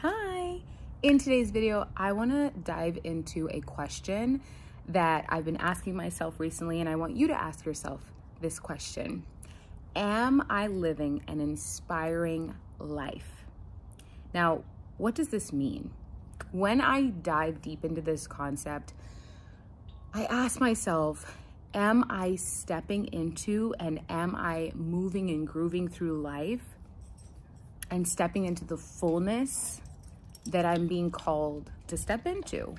Hi! In today's video, I want to dive into a question that I've been asking myself recently, and I want you to ask yourself this question Am I living an inspiring life? Now, what does this mean? When I dive deep into this concept, I ask myself, Am I stepping into and am I moving and grooving through life and stepping into the fullness that I'm being called to step into.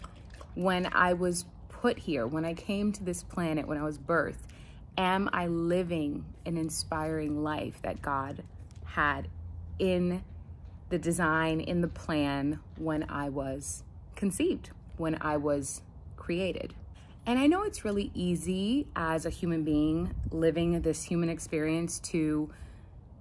When I was put here, when I came to this planet, when I was birthed, am I living an inspiring life that God had in the design, in the plan when I was conceived, when I was created? And I know it's really easy as a human being living this human experience to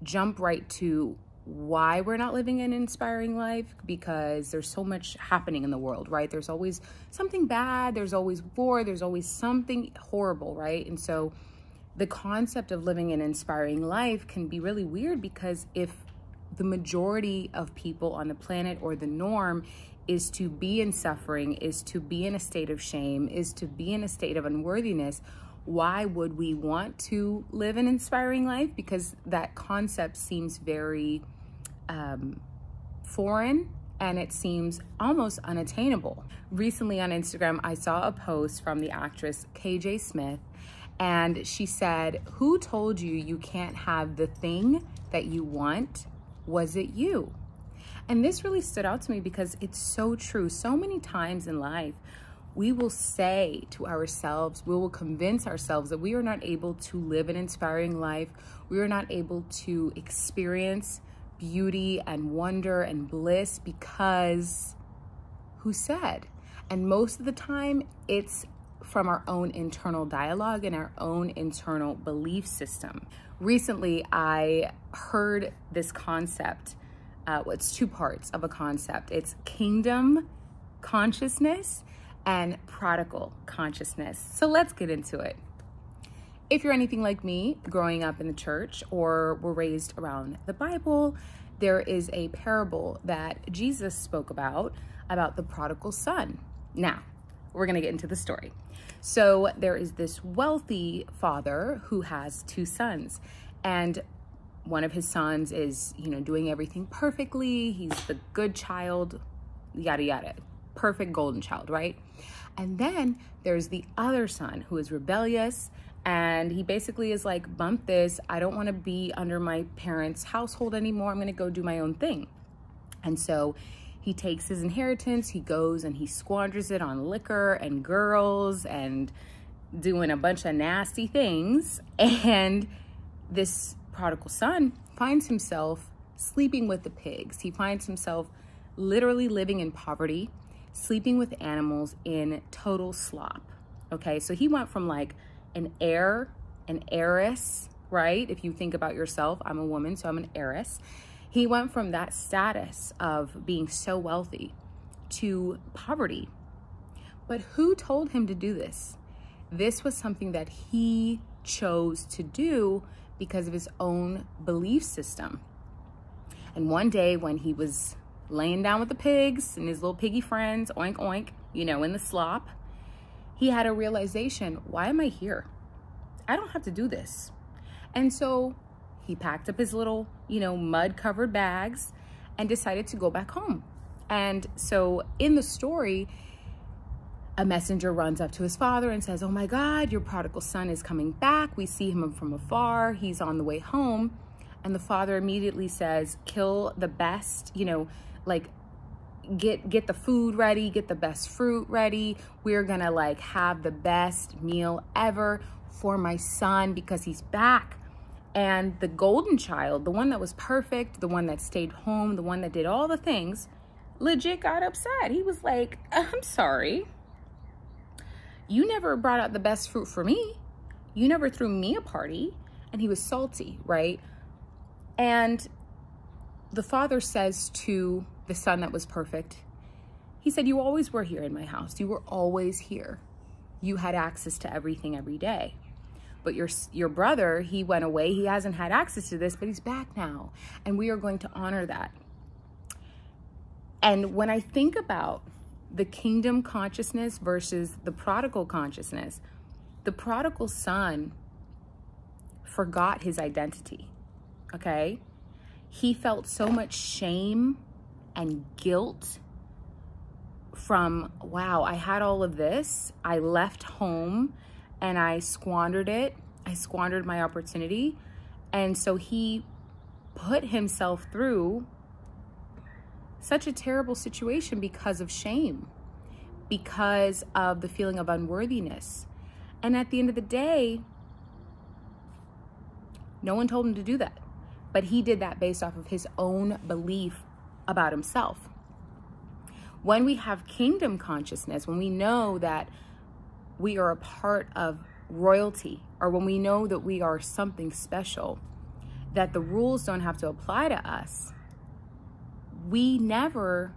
jump right to why we're not living an inspiring life because there's so much happening in the world, right? There's always something bad, there's always war, there's always something horrible, right? And so the concept of living an inspiring life can be really weird because if the majority of people on the planet or the norm is to be in suffering, is to be in a state of shame, is to be in a state of unworthiness, why would we want to live an inspiring life? Because that concept seems very um, foreign and it seems almost unattainable. Recently on Instagram, I saw a post from the actress KJ Smith, and she said, Who told you you can't have the thing that you want? Was it you? And this really stood out to me because it's so true. So many times in life, we will say to ourselves, we will convince ourselves that we are not able to live an inspiring life. We are not able to experience beauty and wonder and bliss because who said? And most of the time, it's from our own internal dialogue and our own internal belief system. Recently, I heard this concept. Uh, well, it's two parts of a concept. It's kingdom consciousness and prodigal consciousness. So let's get into it. If you're anything like me, growing up in the church or were raised around the Bible, there is a parable that Jesus spoke about, about the prodigal son. Now, we're gonna get into the story. So there is this wealthy father who has two sons and one of his sons is, you know, doing everything perfectly. He's the good child, yada, yada. Perfect golden child, right? And then there's the other son who is rebellious and he basically is like, bump this. I don't want to be under my parents' household anymore. I'm going to go do my own thing. And so he takes his inheritance, he goes and he squanders it on liquor and girls and doing a bunch of nasty things. And this prodigal son finds himself sleeping with the pigs. He finds himself literally living in poverty, sleeping with animals in total slop. Okay, so he went from like an heir, an heiress, right? If you think about yourself, I'm a woman, so I'm an heiress. He went from that status of being so wealthy to poverty. But who told him to do this? This was something that he chose to do because of his own belief system. And one day when he was laying down with the pigs and his little piggy friends, oink oink, you know, in the slop, he had a realization, why am I here? I don't have to do this. And so he packed up his little, you know, mud covered bags and decided to go back home. And so in the story, a messenger runs up to his father and says, Oh my God, your prodigal son is coming back. We see him from afar. He's on the way home. And the father immediately says, Kill the best, you know, like get get the food ready get the best fruit ready. We're gonna like have the best meal ever for my son because he's back. And the golden child the one that was perfect the one that stayed home the one that did all the things legit got upset. He was like i'm sorry. You never brought out the best fruit for me. You never threw me a party. And he was salty right? And the father says to the son that was perfect, he said, You always were here in my house. You were always here. You had access to everything every day. But your, your brother, he went away. He hasn't had access to this, but he's back now. And we are going to honor that. And when I think about the kingdom consciousness versus the prodigal consciousness, the prodigal son forgot his identity, okay? He felt so much shame and guilt from, wow, I had all of this. I left home and I squandered it. I squandered my opportunity. And so he put himself through such a terrible situation because of shame, because of the feeling of unworthiness. And at the end of the day, no one told him to do that. But he did that based off of his own belief about himself. When we have kingdom consciousness, when we know that we are a part of royalty, or when we know that we are something special, that the rules don't have to apply to us, we never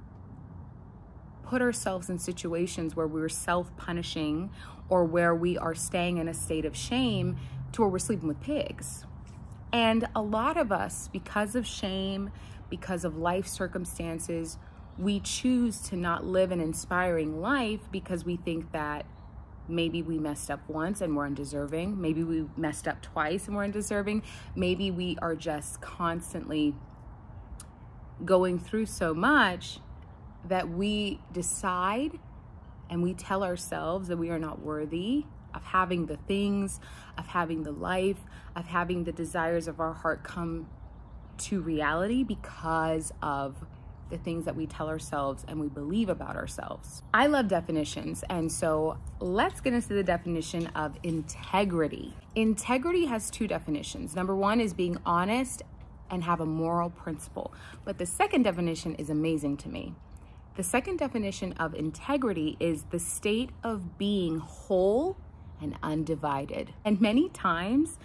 put ourselves in situations where we're self punishing or where we are staying in a state of shame to where we're sleeping with pigs. And a lot of us, because of shame, because of life circumstances, we choose to not live an inspiring life because we think that maybe we messed up once and we're undeserving. Maybe we messed up twice and we're undeserving. Maybe we are just constantly going through so much that we decide and we tell ourselves that we are not worthy of having the things, of having the life, of having the desires of our heart come to reality because of the things that we tell ourselves and we believe about ourselves. I love definitions, and so let's get into the definition of integrity. Integrity has two definitions. Number one is being honest and have a moral principle. But the second definition is amazing to me. The second definition of integrity is the state of being whole and undivided. And many times,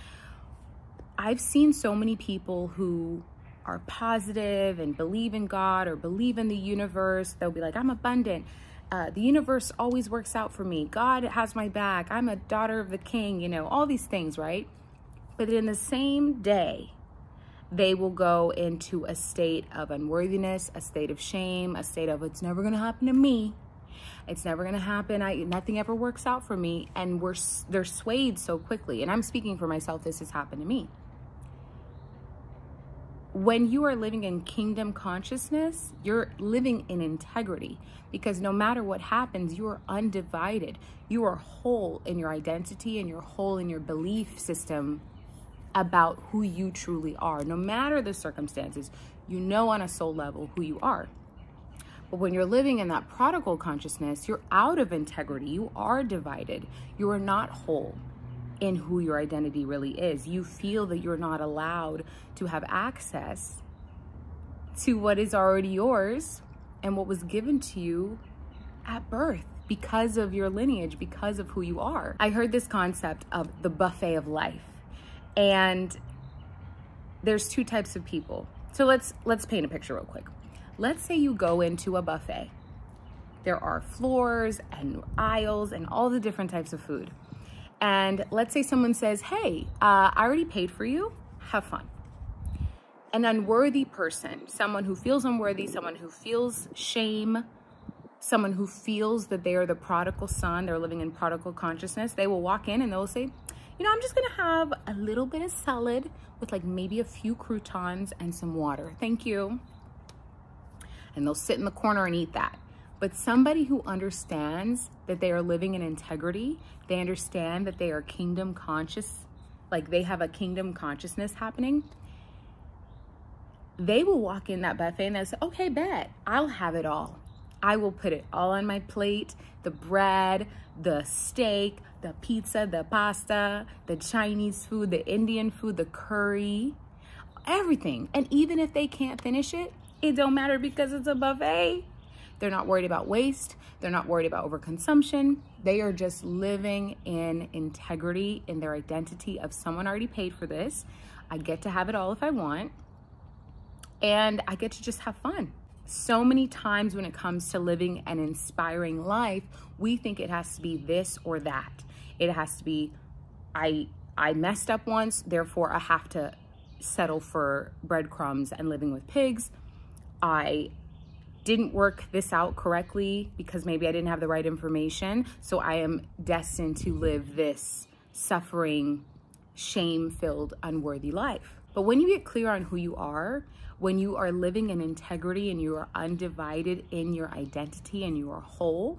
I've seen so many people who are positive and believe in God or believe in the universe. They'll be like, I'm abundant. Uh, the universe always works out for me. God has my back. I'm a daughter of the king, you know, all these things, right? But in the same day, they will go into a state of unworthiness, a state of shame, a state of it's never going to happen to me. It's never going to happen. I nothing ever works out for me and we're they're swayed so quickly. And I'm speaking for myself this has happened to me. When you are living in kingdom consciousness, you're living in integrity because no matter what happens, you are undivided. You are whole in your identity and you're whole in your belief system about who you truly are. No matter the circumstances, you know on a soul level who you are. But when you're living in that prodigal consciousness, you're out of integrity. You are divided. You are not whole in who your identity really is. You feel that you're not allowed to have access to what is already yours and what was given to you at birth because of your lineage, because of who you are. I heard this concept of the buffet of life. And there's two types of people. So let's let's paint a picture real quick. Let's say you go into a buffet. There are floors and aisles and all the different types of food. And let's say someone says, hey, uh, I already paid for you, have fun. An unworthy person, someone who feels unworthy, someone who feels shame, someone who feels that they are the prodigal son, they're living in prodigal consciousness, they will walk in and they'll say, you know, I'm just gonna have a little bit of salad with like maybe a few croutons and some water. Thank you and they'll sit in the corner and eat that. But somebody who understands that they are living in integrity, they understand that they are kingdom conscious, like they have a kingdom consciousness happening, they will walk in that buffet and they'll say, okay, bet, I'll have it all. I will put it all on my plate, the bread, the steak, the pizza, the pasta, the Chinese food, the Indian food, the curry, everything. And even if they can't finish it, it don't matter because it's a buffet. They're not worried about waste. They're not worried about overconsumption. They are just living in integrity in their identity of someone already paid for this. I get to have it all if I want. And I get to just have fun. So many times when it comes to living an inspiring life, we think it has to be this or that. It has to be, I, I messed up once, therefore I have to settle for breadcrumbs and living with pigs. I didn't work this out correctly because maybe I didn't have the right information. So I am destined to live this suffering, shame filled, unworthy life. But when you get clear on who you are, when you are living in integrity and you are undivided in your identity and you are whole,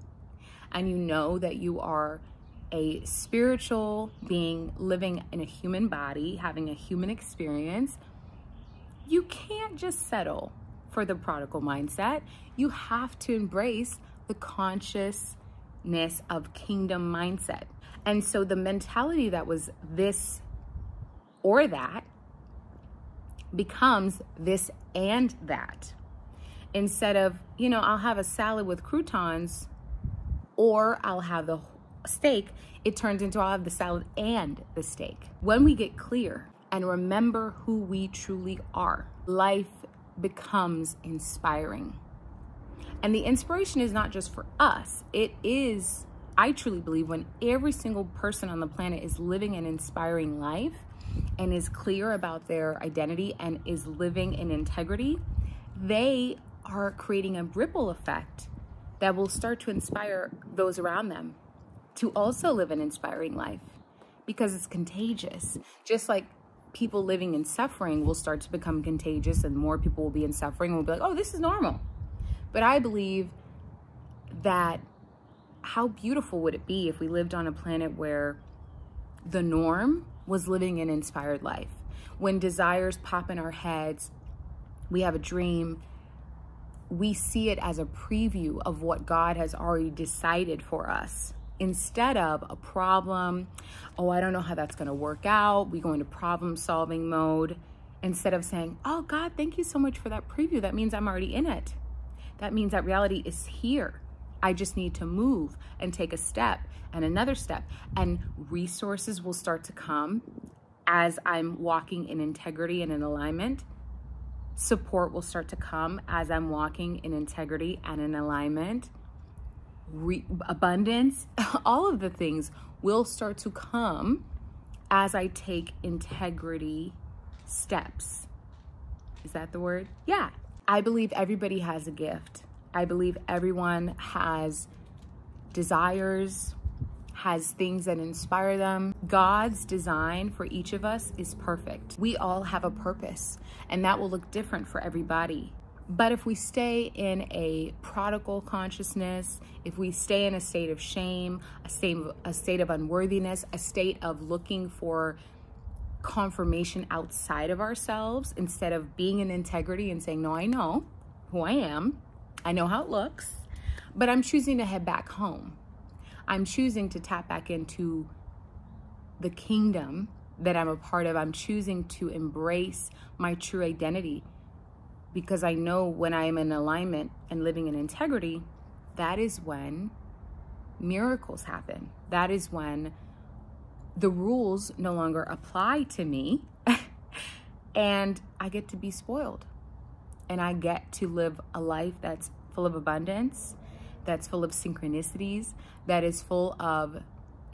and you know that you are a spiritual being living in a human body, having a human experience, you can't just settle for the prodigal mindset. You have to embrace the consciousness of kingdom mindset. And so the mentality that was this or that becomes this and that. Instead of, you know, I'll have a salad with croutons or I'll have the steak, it turns into I'll have the salad and the steak. When we get clear and remember who we truly are, life becomes inspiring. And the inspiration is not just for us, it is, I truly believe, when every single person on the planet is living an inspiring life and is clear about their identity and is living in integrity, they are creating a ripple effect that will start to inspire those around them to also live an inspiring life because it's contagious. Just like people living in suffering will start to become contagious and more people will be in suffering and will be like, oh, this is normal. But I believe that how beautiful would it be if we lived on a planet where the norm was living an inspired life? When desires pop in our heads, we have a dream, we see it as a preview of what God has already decided for us instead of a problem. Oh, I don't know how that's going to work out. We go into problem solving mode instead of saying, Oh, God, thank you so much for that preview. That means I'm already in it. That means that reality is here. I just need to move and take a step and another step, and resources will start to come as I'm walking in integrity and in alignment. Support will start to come as I'm walking in integrity and in alignment re- abundance, all of the things will start to come as I take integrity steps. Is that the word? Yeah. I believe everybody has a gift. I believe everyone has desires, has things that inspire them. God's design for each of us is perfect. We all have a purpose, and that will look different for everybody. But if we stay in a prodigal consciousness, if we stay in a state of shame, a state of, a state of unworthiness, a state of looking for confirmation outside of ourselves instead of being in integrity and saying, No, I know who I am, I know how it looks, but I'm choosing to head back home. I'm choosing to tap back into the kingdom that I'm a part of. I'm choosing to embrace my true identity because I know when I am in alignment and living in integrity, that is when miracles happen. That is when the rules no longer apply to me and I get to be spoiled. And I get to live a life that's full of abundance, that's full of synchronicities, that is full of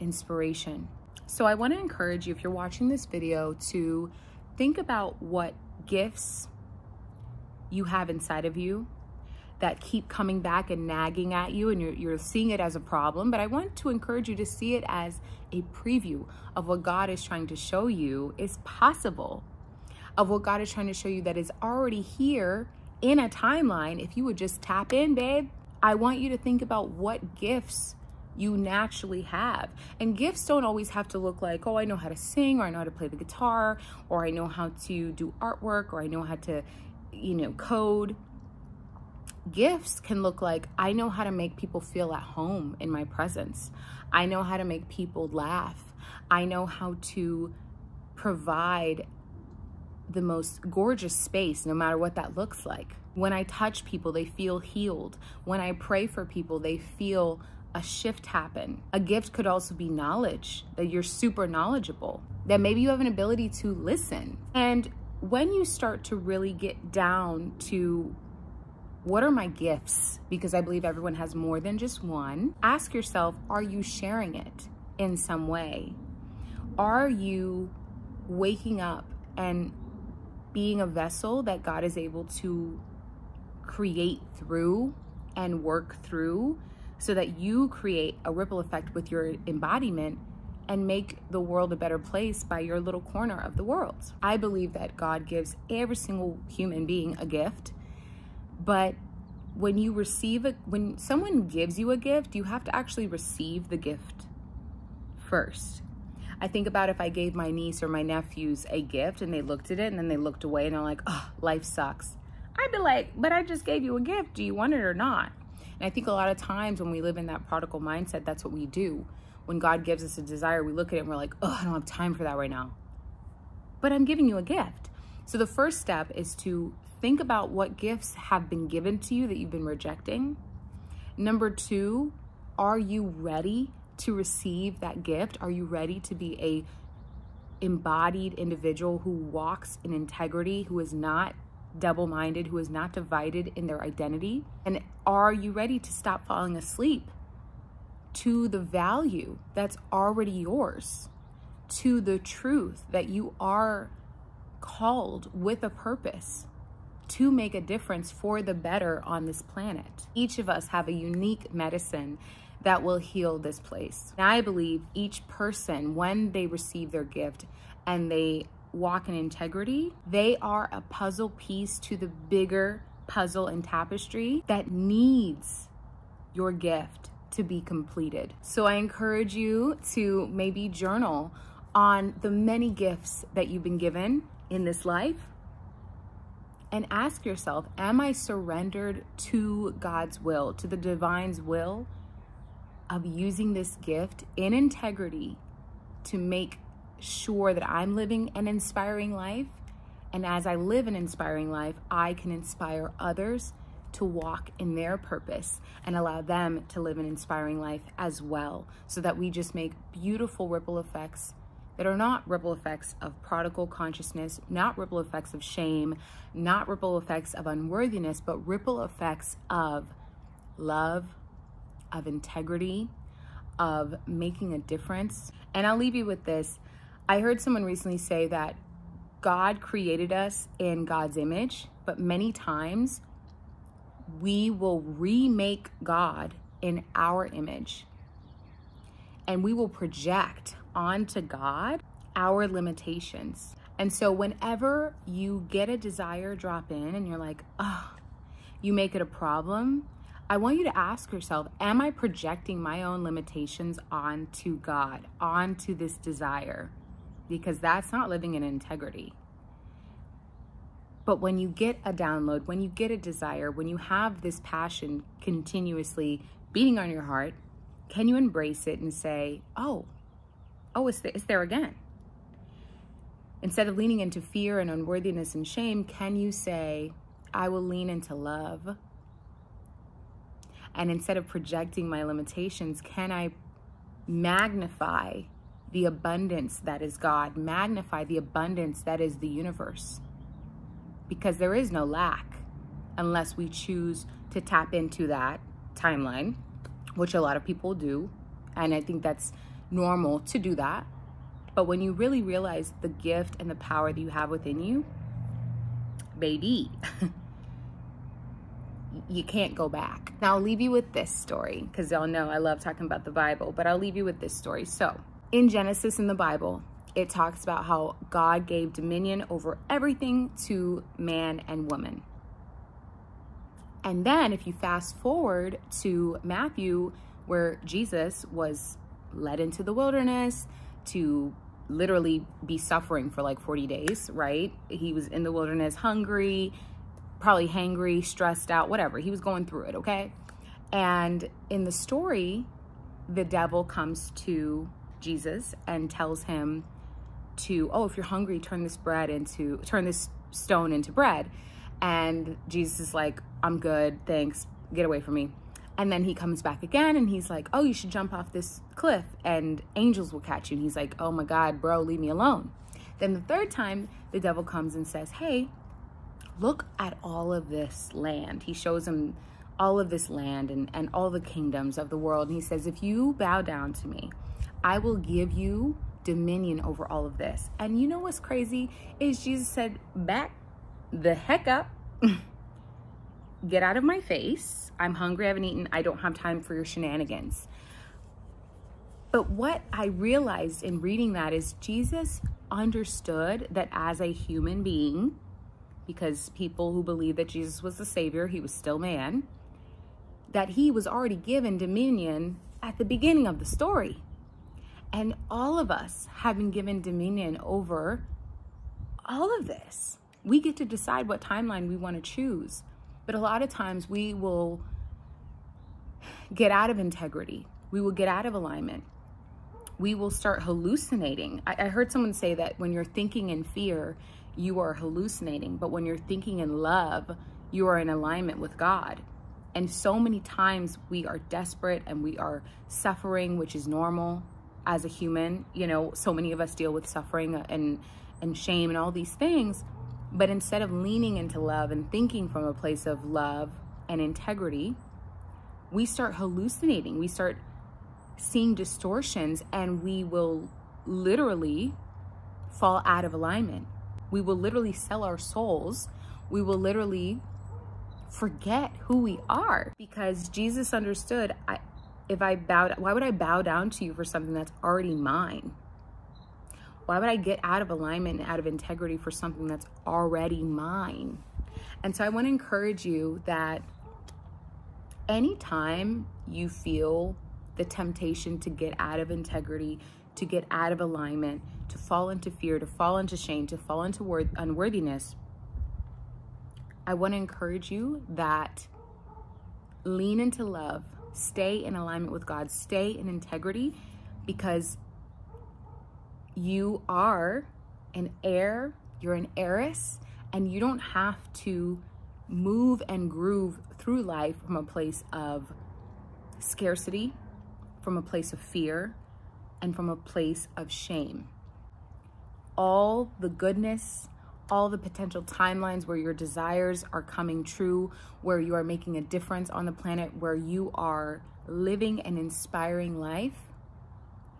inspiration. So I want to encourage you, if you're watching this video, to think about what gifts you have inside of you that keep coming back and nagging at you and you're, you're seeing it as a problem. But I want to encourage you to see it as a preview of what God is trying to show you is possible, of what God is trying to show you that is already here in a timeline. If you would just tap in, babe, I want you to think about what gifts you naturally have. And gifts don't always have to look like, oh, I know how to sing, or I know how to play the guitar, or I know how to do artwork, or I know how to, you know, code. Gifts can look like I know how to make people feel at home in my presence. I know how to make people laugh. I know how to provide the most gorgeous space, no matter what that looks like. When I touch people, they feel healed. When I pray for people, they feel a shift happen. A gift could also be knowledge, that you're super knowledgeable, that maybe you have an ability to listen. And when you start to really get down to what are my gifts? Because I believe everyone has more than just one. Ask yourself, are you sharing it in some way? Are you waking up and being a vessel that God is able to create through and work through so that you create a ripple effect with your embodiment and make the world a better place by your little corner of the world. I believe that God gives every single human being a gift, but when you receive it, when someone gives you a gift, you have to actually receive the gift first. I think about if I gave my niece or my nephews a gift and they looked at it and then they looked away and they're like, oh, life sucks. I'd be like, but I just gave you a gift. Do you want it or not? And I think a lot of times when we live in that prodigal mindset, that's what we do. When God gives us a desire, we look at it and we're like, oh, I don't have time for that right now. But I'm giving you a gift. So the first step is to think about what gifts have been given to you that you've been rejecting. Number two, are you ready to receive that gift? Are you ready to be a embodied individual who walks in integrity, who is not double-minded, who is not divided in their identity? And are you ready to stop falling asleep to the value that's already yours, to the truth that you are called with a purpose? to make a difference for the better on this planet. Each of us have a unique medicine that will heal this place. And I believe each person, when they receive their gift and they walk in integrity, they are a puzzle piece to the bigger puzzle and tapestry that needs your gift to be completed. So I encourage you to maybe journal on the many gifts that you've been given in this life and ask yourself, am I surrendered to God's will, to the divine's will of using this gift in integrity to make sure that I'm living an inspiring life? And as I live an inspiring life, I can inspire others to walk in their purpose and allow them to live an inspiring life as well, so that we just make beautiful ripple effects that are not ripple effects of prodigal consciousness, not ripple effects of shame, not ripple effects of unworthiness, but ripple effects of love, of integrity, of making a difference. And I'll leave you with this. I heard someone recently say that God created us in God's image, but many times we will remake God in our image and we will project onto God our limitations. And so whenever you get a desire drop in and you're like, oh, you make it a problem, I want you to ask yourself, am I projecting my own limitations onto God, onto this desire? Because that's not living in integrity. But when you get a download, when you get a desire, when you have this passion continuously beating on your heart, can you embrace it and say, oh, oh, it's, it's there again? Instead of leaning into fear and unworthiness and shame, can you say, I will lean into love? And instead of projecting my limitations, can I magnify the abundance that is God, magnify the abundance that is the universe? Because there is no lack unless we choose to tap into that timeline which a lot of people do. And I think that's normal to do that. But when you really realize the gift and the power that you have within you, baby, you can't go back. Now, I'll leave you with this story because y'all know I love talking about the Bible, but I'll leave you with this story. So, in Genesis in the Bible, it talks about how God gave dominion over everything to man and woman. And then if you fast forward to Matthew, where Jesus was led into the wilderness to literally be suffering for like 40 days, right? He was in the wilderness hungry, probably hangry, stressed out, whatever. He was going through it, okay? And in the story, the devil comes to Jesus and tells him to, oh, if you're hungry, turn this bread into, turn this stone into bread. And Jesus is like, I'm good, thanks, get away from me. And then he comes back again and he's like, oh, you should jump off this cliff and angels will catch you. And he's like, oh my God, bro, leave me alone. Then the third time, the devil comes and says, hey, look at all of this land. He shows him all of this land and, and all the kingdoms of the world. And he says, if you bow down to me, I will give you dominion over all of this. And you know what's crazy is Jesus said, back the heck up. get out of my face. I'm hungry, I haven't eaten, I don't have time for your shenanigans. But what I realized in reading that is Jesus understood that as a human being, because people who believe that Jesus was the Savior, he was still man, that he was already given dominion at the beginning of the story. And all of us have been given dominion over all of this. We get to decide what timeline we want to choose. But a lot of times we will get out of integrity, we will get out of alignment. We will start hallucinating. I, I heard someone say that when you're thinking in fear, you are hallucinating. But when you're thinking in love, you are in alignment with God. And so many times we are desperate and we are suffering, which is normal as a human. You know, so many of us deal with suffering and, and shame and all these things. But instead of leaning into love and thinking from a place of love and integrity, we start hallucinating. We start seeing distortions and we will literally fall out of alignment. We will literally sell our souls. We will literally forget who we are because Jesus understood I, if I bowed, why would I bow down to you for something that's already mine? Why would I get out of alignment and out of integrity for something that's already mine? And so I want to encourage you that anytime you feel the temptation to get out of integrity, to get out of alignment, to fall into fear, to fall into shame, to fall into unworthiness, I want to encourage you that lean into love, stay in alignment with God, stay in integrity because you are an heir, you're an heiress, and you don't have to move and groove through life from a place of scarcity, from a place of fear, and from a place of shame. All the goodness, all the potential timelines where your desires are coming true, where you are making a difference on the planet, where you are living an inspiring life,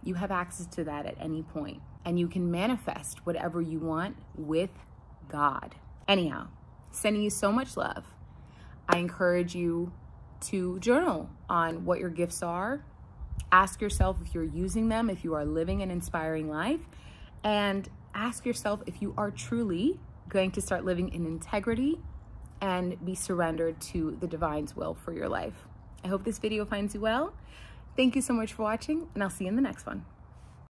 you have access to that at any point, and you can manifest whatever you want with God. Anyhow, sending you so much love. I encourage you to journal on what your gifts are. Ask yourself if you're using them, if you are living an inspiring life, and ask yourself if you are truly going to start living in integrity and be surrendered to the divine's will for your life. I hope this video finds you well. Thank you so much for watching, and I'll see you in the next one.